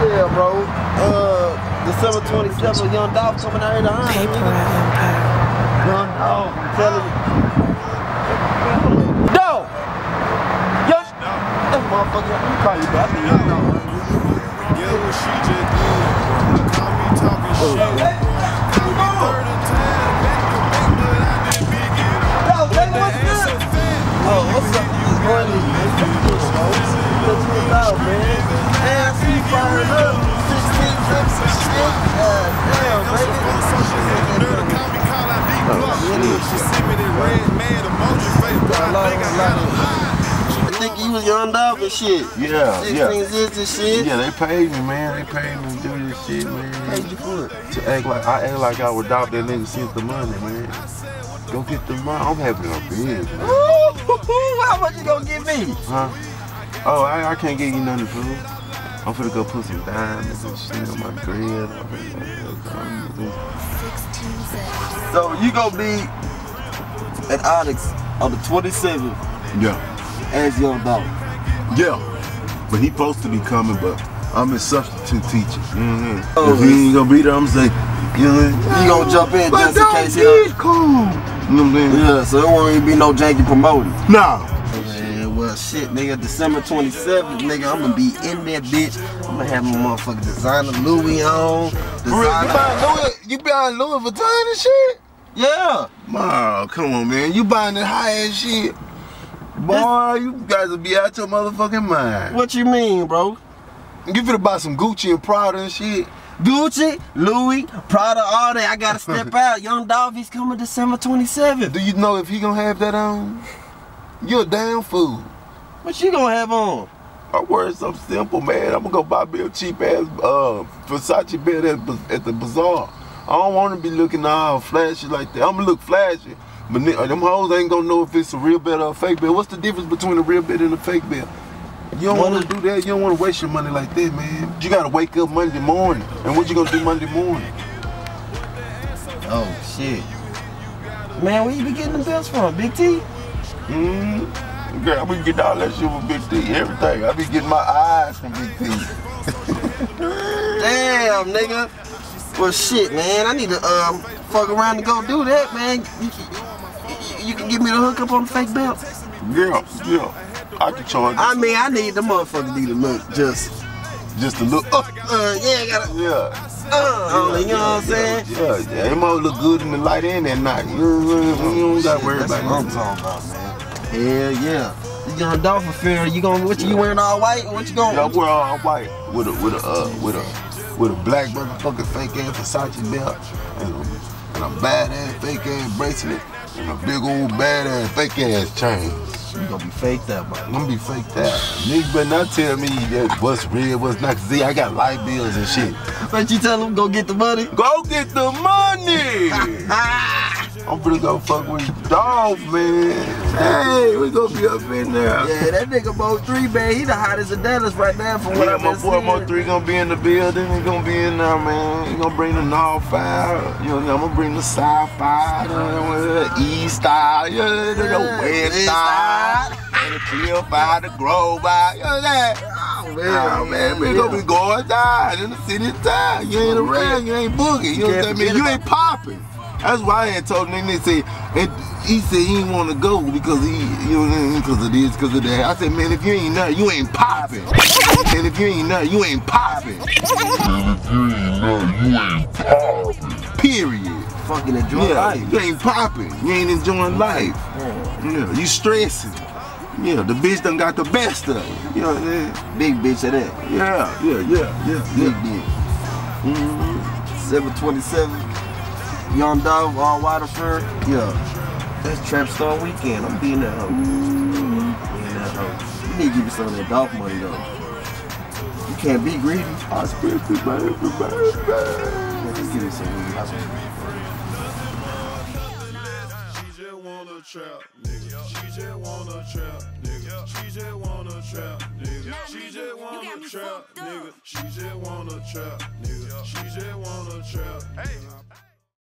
Yeah, bro. Uh, December 27th, Young Dolph coming out here to honor. Paper Empire. Young Dolph, I'm telling you. Dog! Young... That motherfucker, let me call you back. I think I got a lie. I think you was young dog and shit. Yeah, 16 yeah. shit. Yeah, they paid me, man. They paid me to do this shit, man. Paid you for it. To act like I act like I would doubt that nigga since the money, man. Go get the money. I'm having a man. Ooh, how much you gonna give me? Huh? Oh, I, I can't get you nothing prove. I'm finna go put some diamonds and shit on my grill. I'm finna go- So you gonna be at Onyx on the 27th Yeah, as your dog. yeah. But he supposed to be coming, but I'm his substitute teacher. Mm-hmm. Oh, if he ain't gonna be there, I'm saying, you know what You gonna jump in just in case he is cool. You know what I'm saying? Yeah, so it won't even be no janky promoting. Nah. Well, shit, nigga, December 27th, nigga, I'm gonna be in that bitch. I'm gonna have my motherfucking designer Louis on. For You Designer. buying Louis, you buying Louis Vuitton and shit? Yeah. Oh, come on, man. You buying that high ass shit. Boy, you guys will be out your motherfucking mind. What you mean, bro? You finna buy some Gucci and Prada and shit. Gucci, Louis, Prada, all that. I gotta step out. Young Dolph, he's coming December 27th. Do you know if he gonna have that on? You're a damn fool. What you gonna have on? I wear something simple, man. I'm gonna go buy me a cheap ass uh, Versace bed at, at the bazaar. I don't wanna be looking all flashy like that. I'm gonna look flashy. But ni- them hoes ain't gonna know if it's a real bed or a fake bed. What's the difference between a real bed and a fake bed? You don't wanna do that. You don't wanna waste your money like that, man. You gotta wake up Monday morning. And what you gonna do Monday morning? Oh, shit. Man, where you be getting the bills from? Big T? Mm-hmm. Girl, we get all that shit from Big T, everything. I be getting my eyes from Big T. Damn, nigga. Well, shit, man. I need to um fuck around and go do that, man. You, you, you can give me the hookup on the fake belt. Yeah, yeah. I can charge I mean, I need the motherfucker need to look just, just a look. Uh, uh, yeah, I gotta, yeah. uh, only, you know what I'm saying? Yeah, yeah. It might look good in the light and at night. You, you don't gotta worry about what I'm talking about, man. Hell yeah. You young dolphin fair, you gonna, what you, you wearing all white? What you Yeah, I gonna, wear all white with a with a uh, with a with a black motherfucking fake ass Versace belt and a, and a badass fake ass bracelet and a big old badass fake ass chain. you gonna be fake that, man. I'm gonna be fake that. Niggas better not tell me that what's real, what's not. See, I got light bills and shit. But you tell them go get the money? Go get the money. I'm finna go fuck with Dolph, man. Hey, we gonna be up in there. Yeah, that nigga Mo 3, man, he the hottest in Dallas right now from what Yeah, I've my been boy seeing. Mo three gonna be in the building. He gonna be in there, man. He gonna bring the North Fire. You know, I'm gonna bring the South Fire, you know, the East Side, you know, the Yeah, West and the Clear Fire, the Grove Fire. You know that? Oh, Oh man, we gonna be going down in the city time. You ain't around, you ain't boogie. You know what I mean? You ain't popping. That's why I ain't told him. They say, and he said he didn't want to go because he, you know, because of this, because of that. I said, man, if you ain't nothing, you ain't popping. and if you ain't nothing, you ain't popping. Period. fucking enjoy Yeah, life. you ain't popping. You ain't enjoying life. Yeah, you stressing. Yeah, the bitch done got the best of it. You know what I'm saying? Big bitch of that. Yeah, yeah, yeah, yeah, Big yeah. dick. Mm-hmm. 727. Young dog, all white affair. Yeah. That's Trap Star weekend. I'm being that hoe. Being that hoe. You need to give me some of that dog money though. You can't be greedy. I spent it by everybody. Man, Just give me some weed. She just wanna trap, nigga. She just wanna trap, nigga. She just wanna trap, nigga. She just wanna trap, nigga. She just wanna trap, nigga. She just wanna trap. Hey.